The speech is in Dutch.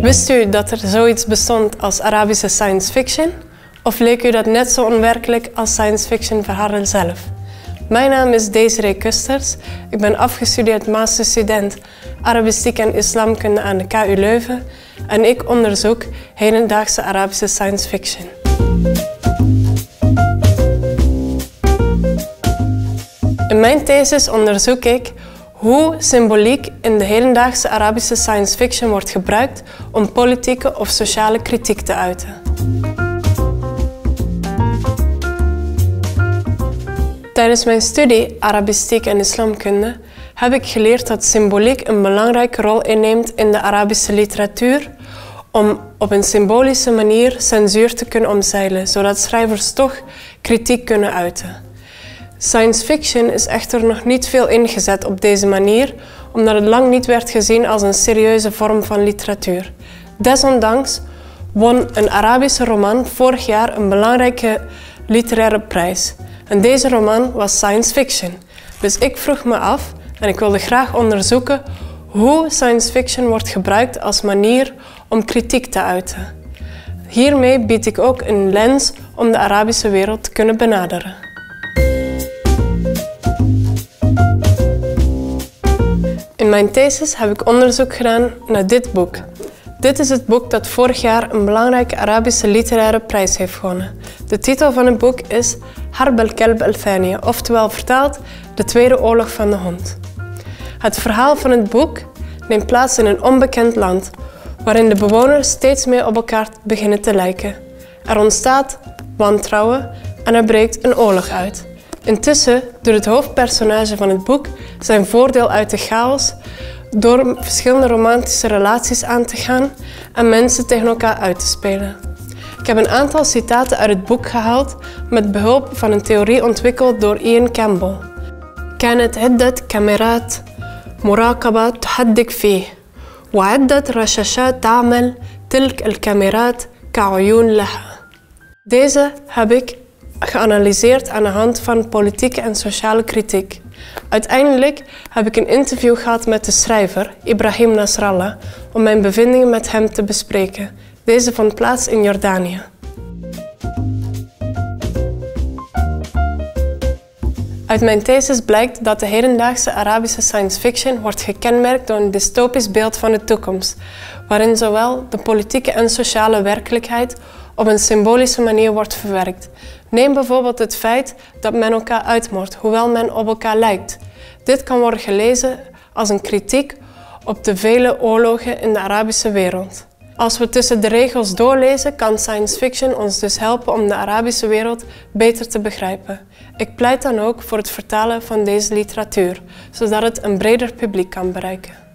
Wist u dat er zoiets bestond als Arabische science fiction? Of leek u dat net zo onwerkelijk als science fiction verhalen zelf? Mijn naam is Desiree Kusters. Ik ben afgestudeerd masterstudent Arabistiek en Islamkunde aan de KU Leuven en ik onderzoek hedendaagse Arabische science fiction. In mijn thesis onderzoek ik hoe symboliek in de hedendaagse Arabische science fiction wordt gebruikt om politieke of sociale kritiek te uiten. Tijdens mijn studie Arabistiek en Islamkunde heb ik geleerd dat symboliek een belangrijke rol inneemt in de Arabische literatuur om op een symbolische manier censuur te kunnen omzeilen, zodat schrijvers toch kritiek kunnen uiten. Science fiction is echter nog niet veel ingezet op deze manier, omdat het lang niet werd gezien als een serieuze vorm van literatuur. Desondanks won een Arabische roman vorig jaar een belangrijke literaire prijs. En deze roman was science fiction. Dus ik vroeg me af en ik wilde graag onderzoeken hoe science fiction wordt gebruikt als manier om kritiek te uiten. Hiermee bied ik ook een lens om de Arabische wereld te kunnen benaderen. In mijn thesis heb ik onderzoek gedaan naar dit boek. Dit is het boek dat vorig jaar een belangrijke Arabische literaire prijs heeft gewonnen. De titel van het boek is Harb al-Kalb al-Thaniya, oftewel vertaald De Tweede Oorlog van de Hond. Het verhaal van het boek neemt plaats in een onbekend land, waarin de bewoners steeds meer op elkaar beginnen te lijken. Er ontstaat wantrouwen en er breekt een oorlog uit. Intussen doet het hoofdpersonage van het boek zijn voordeel uit de chaos door verschillende romantische relaties aan te gaan en mensen tegen elkaar uit te spelen. Ik heb een aantal citaten uit het boek gehaald met behulp van een theorie ontwikkeld door Ian Campbell. كانت عدة كاميرات مراقبة تحدق فيه وعدة رشاشات تعمل تلك الكاميرات كعيون لها. Deze heb ik geanalyseerd aan de hand van politieke en sociale kritiek. Uiteindelijk heb ik een interview gehad met de schrijver Ibrahim Nasrallah om mijn bevindingen met hem te bespreken. Deze vond plaats in Jordanië. Uit mijn thesis blijkt dat de hedendaagse Arabische science fiction wordt gekenmerkt door een dystopisch beeld van de toekomst, waarin zowel de politieke en sociale werkelijkheid op een symbolische manier wordt verwerkt. Neem bijvoorbeeld het feit dat men elkaar uitmoordt, hoewel men op elkaar lijkt. Dit kan worden gelezen als een kritiek op de vele oorlogen in de Arabische wereld. Als we tussen de regels doorlezen, kan science fiction ons dus helpen om de Arabische wereld beter te begrijpen. Ik pleit dan ook voor het vertalen van deze literatuur, zodat het een breder publiek kan bereiken.